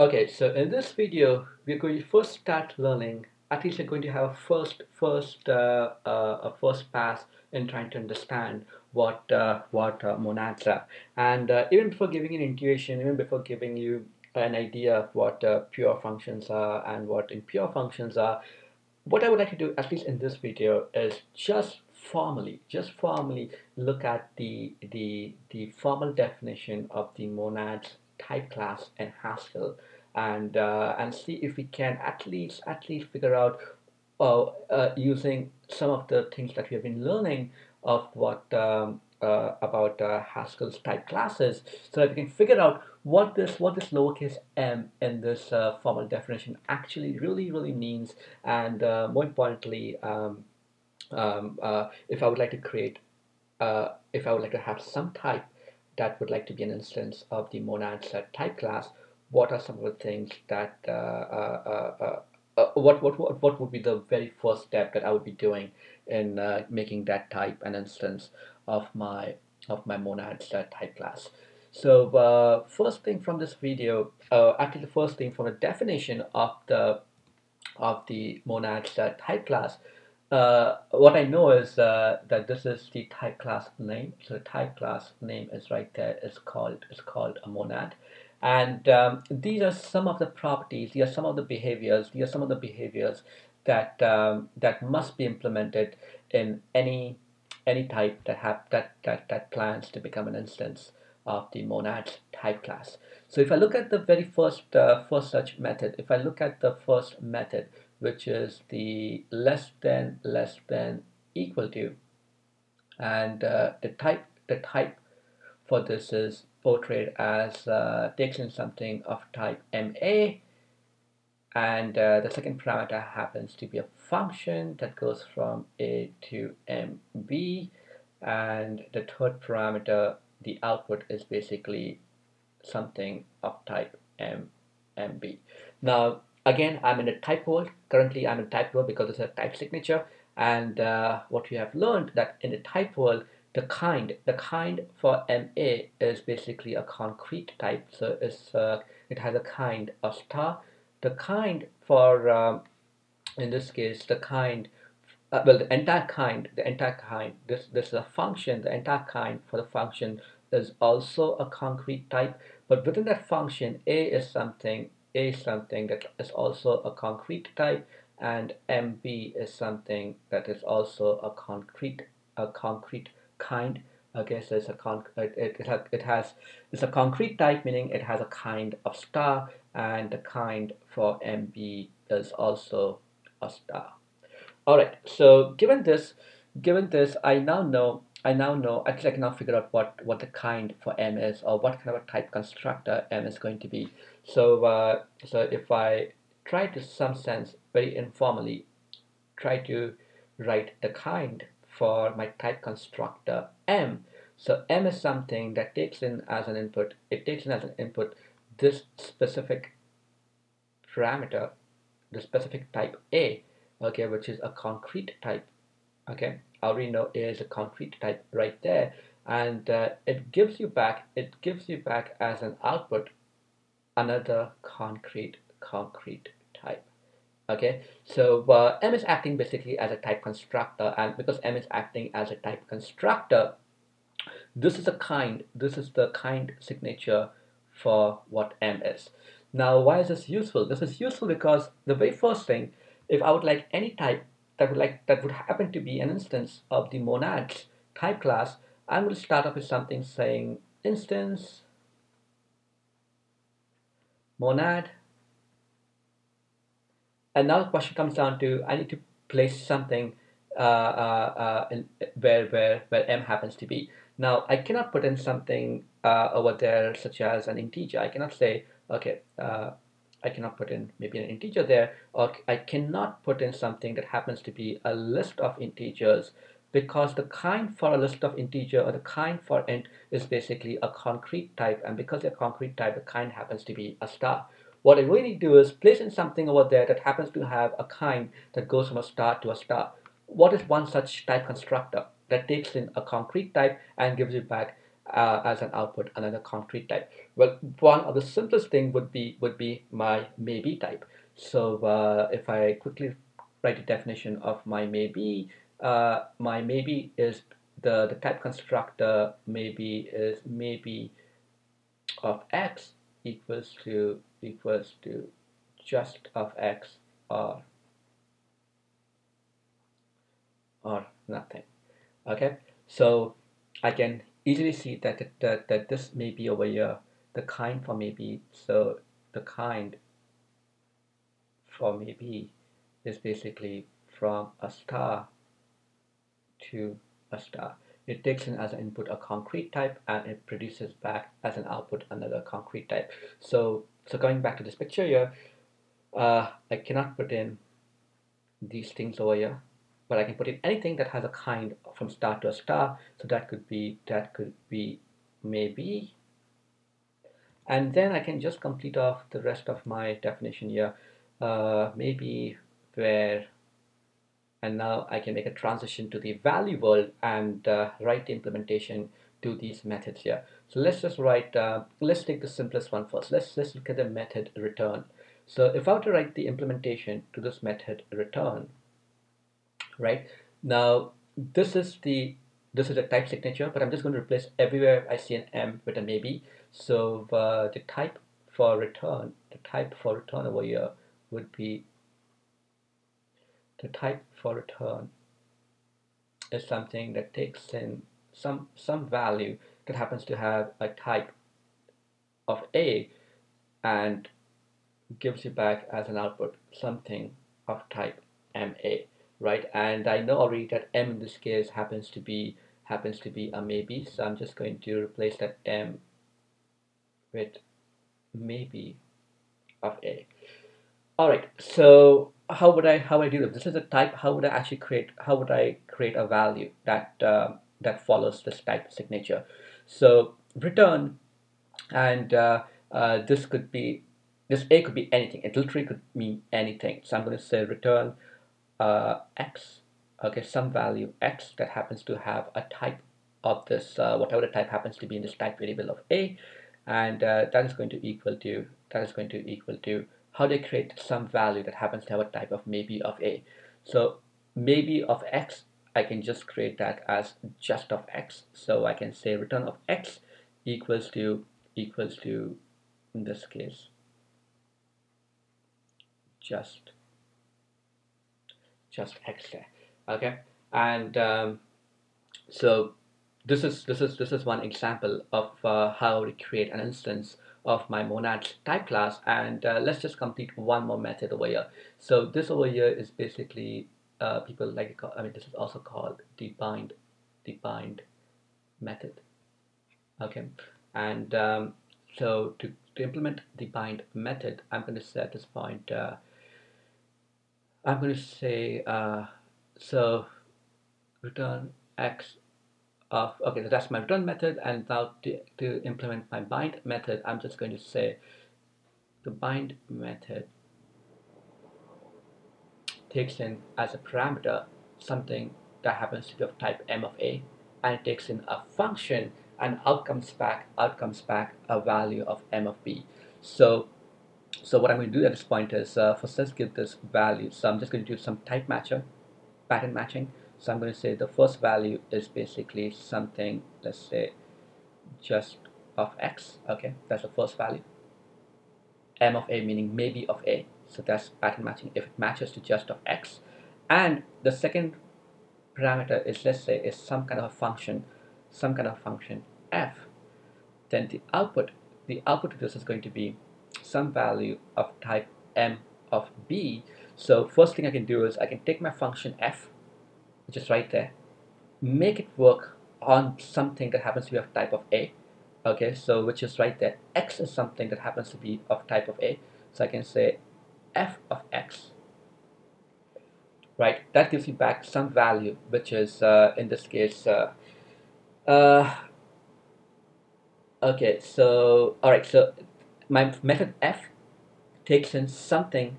Okay, so in this video, we're going to first start learning. At least we're going to have a first, first, uh, uh, a first pass in trying to understand what uh, what uh, monads are. And uh, even before giving an intuition, even before giving you an idea of what uh, pure functions are and what impure functions are, what I would like to do, at least in this video, is just formally, just formally look at the the the formal definition of the monads type class in Haskell and uh, and see if we can at least at least figure out uh, uh, using some of the things that we have been learning of what um, uh, about uh, Haskell's type classes so that we can figure out what this what this lowercase m in this uh, formal definition actually really really means. And more importantly um, um, if I would like to create if I would like to have some type that would like to be an instance of the monad type class, what are some of the things that uh, uh, uh, uh, what, what what what would be the very first step that I would be doing in uh, making that type an instance of my of my monad type class. So uh, first thing from this video, actually the first thing from the definition of the of the monad type class uh, what I know is uh, that this is the type class name. So the type class name is right there. It's called it's called a monad, and um, these are some of the properties. These are some of the behaviors. These are some of the behaviors that um, that must be implemented in any any type that have that that that plans to become an instance of the monad type class. So if I look at the very first uh, first such method, if I look at the first method, which is the less than less than equal to. And uh, the type the type for this is portrayed as uh, takes in something of type MA and uh, the second parameter happens to be a function that goes from A to MB and the third parameter the output is basically something of type M MB. Now again I'm in a type world currently I'm in type world because it's a type signature. And uh, what we have learned that in the type world the kind the kind for MA is basically a concrete type. So it's uh, it has a kind of star. The kind for um, in this case the kind uh, well the entire kind the entire kind this this is a function. The entire kind for the function is also a concrete type. But within that function a is something a something that is also a concrete type and MB is something that is also a concrete a concrete kind. Okay so it's a con it, it, it has it's a concrete type meaning it has a kind of star and the kind for MB is also a star. All right so given this given this I now know I now know, I can now figure out what, what the kind for M is or what kind of a type constructor M is going to be. So, uh, so if I try to some sense very informally try to write the kind for my type constructor M. So M is something that takes in as an input, it takes in as an input this specific parameter, the specific type A, okay, which is a concrete type, okay already know is a concrete type right there. And uh, it gives you back it gives you back as an output another concrete concrete type. Okay? So uh, m is acting basically as a type constructor and because m is acting as a type constructor this is a kind this is the kind signature for what m is. Now why is this useful? This is useful because the very first thing if I would like any type that would like that would happen to be an instance of the monads type class, I'm going to start off with something saying instance monad and now the question comes down to I need to place something uh, uh, uh, where, where, where m happens to be. Now I cannot put in something uh, over there such as an integer. I cannot say, okay, uh, I cannot put in maybe an integer there or I cannot put in something that happens to be a list of integers because the kind for a list of integer or the kind for int is basically a concrete type and because they're concrete type the kind happens to be a star. What I really do is place in something over there that happens to have a kind that goes from a star to a star. What is one such type constructor that takes in a concrete type and gives it back uh, as an output another concrete type. Well, one of the simplest thing would be would be my maybe type. So uh, if I quickly write a definition of my maybe, uh, my maybe is the the type constructor maybe is maybe of x equals to equals to just of x or or nothing okay so I can easily see that, that, that this may be over here. The kind for maybe so the kind for maybe is basically from a star to a star. It takes in as an input a concrete type and it produces back as an output another concrete type. So so going back to this picture here uh, I cannot put in these things over here but I can put in anything that has a kind from star to a star. So that could be that could be maybe. And then I can just complete off the rest of my definition here. Uh, maybe where and now I can make a transition to the value world and uh, write the implementation to these methods here. So let's just write uh, let's take the simplest one first. Let's let's look at the method return. So if I were to write the implementation to this method return right? Now this is the this is a type signature but I'm just going to replace everywhere I see an M with a maybe so uh, the type for return the type for return over here would be the type for return is something that takes in some some value that happens to have a type of A and gives you back as an output something of type MA right? And I know already that M in this case happens to be happens to be a maybe. So I'm just going to replace that M with maybe of A. Alright so how would I how would I do this? This is a type how would I actually create how would I create a value that uh, that follows this type signature? So return and uh, uh, this could be this A could be anything. It literally could mean anything. So I'm going to say return uh, x okay some value x that happens to have a type of this uh, whatever the type happens to be in this type variable of a and uh, that is going to equal to that is going to equal to how they create some value that happens to have a type of maybe of a. So maybe of x I can just create that as just of x. So I can say return of x equals to equals to in this case just just there okay? And um, so this is this is this is one example of uh, how to create an instance of my monads type class. And uh, let's just complete one more method over here. So this over here is basically uh, people like call, I mean this is also called the bind the bind method okay? And um, so to, to implement the bind method I'm going to set this point uh, I'm going to say uh, so return x of okay so that's my return method and now to, to implement my bind method I'm just going to say the bind method takes in as a parameter something that happens to be of type m of a and it takes in a function and outcomes back outcomes back a value of m of b. So so what I'm going to do at this point is uh, first let's give this value. So I'm just going to do some type matcher pattern matching. So I'm going to say the first value is basically something let's say just of x okay? That's the first value. M of a meaning maybe of a. So that's pattern matching. If it matches to just of x. And the second parameter is let's say is some kind of a function some kind of function f. Then the output the output of this is going to be some value of type m of b. So first thing I can do is I can take my function f which is right there make it work on something that happens to be of type of a okay? So which is right there. X is something that happens to be of type of a. So I can say f of x right? That gives me back some value which is uh, in this case uh, uh, okay so all right so my method f takes in something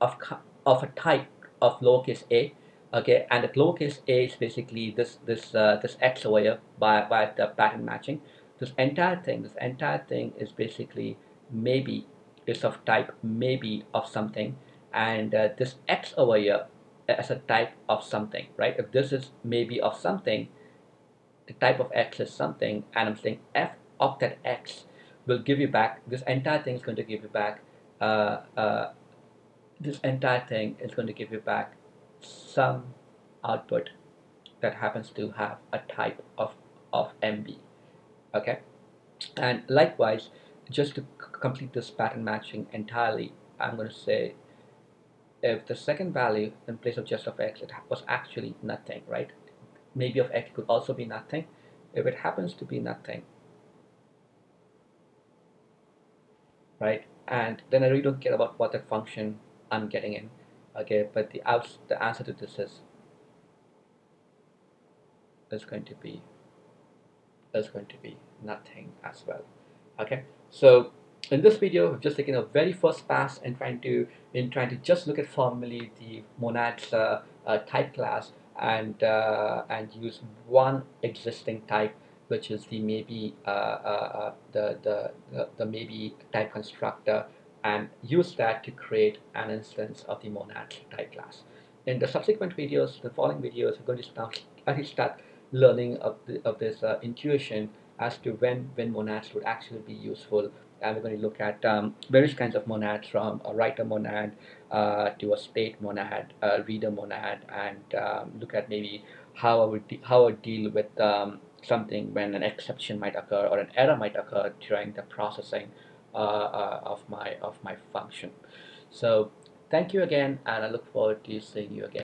of, of a type of lowercase a okay? And the lowercase a is basically this this uh, this x over here by, by the pattern matching. This entire thing, this entire thing is basically maybe is of type maybe of something. And uh, this x over here as a type of something, right? If this is maybe of something, the type of x is something, and I'm saying f of that x will give you back, this entire thing is going to give you back, uh, uh, this entire thing is going to give you back some output that happens to have a type of, of MB, okay? And likewise, just to complete this pattern matching entirely, I'm going to say if the second value in place of just of x, it was actually nothing, right? Maybe of x could also be nothing. If it happens to be nothing, right? And then I really don't care about what the function I'm getting in, okay? But the outs, the answer to this is is going to be is going to be nothing as well, okay? So in this video, we've just taken a very first pass in trying to in trying to just look at formally the monads uh, uh, type class and uh, and use one existing type, which is the maybe uh, uh, uh, the, the, the the maybe type constructor, and use that to create an instance of the monads type class. In the subsequent videos, the following videos, we're going to start, start learning of, the, of this intuition as to when when monads would actually be useful and we're going to look at um, various kinds of monads from a writer monad uh, to a state monad, a reader monad, and um, look at maybe how I would how I deal with um, something when an exception might occur or an error might occur during the processing uh, uh, of my of my function. So thank you again, and I look forward to seeing you again.